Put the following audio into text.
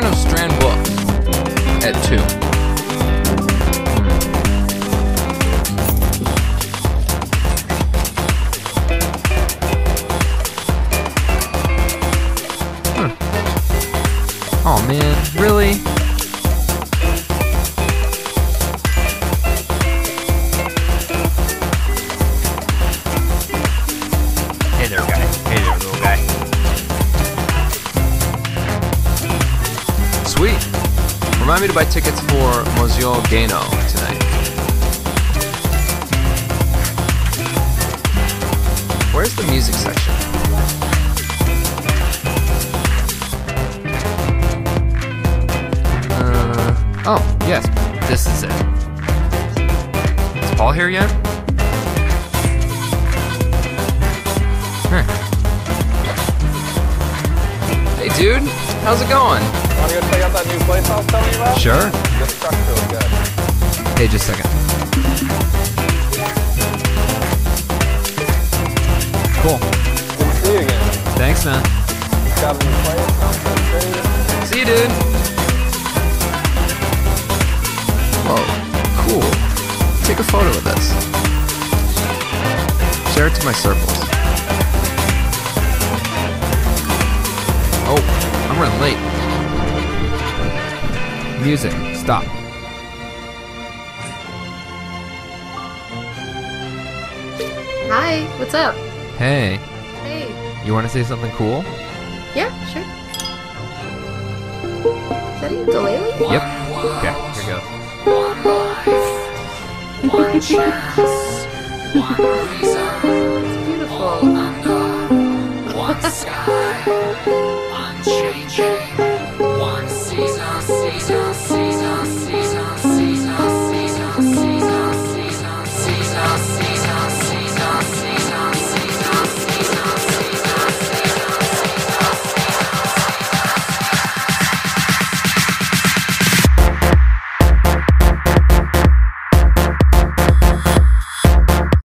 front of Strand Books at 2. Hmm. Oh man, really? Remind me to buy tickets for Monsieur Gano tonight. Where's the music section? Uh, oh, yes, this is it. Is Paul here yet? Huh. Hey, dude, how's it going? That new place I was telling you about? Sure. Hey, just a second. Cool. Good to see you again. Thanks, man. See you, dude. Whoa, cool. Take a photo of this. Share it to my circles. Oh, I'm running late. Music, stop. Hi, what's up? Hey, Hey. you want to say something cool? Yeah, sure. Is that a ukulele? Yep. Okay, here goes. One life, one chance, one reason, It's beautiful. one sky, unchanging.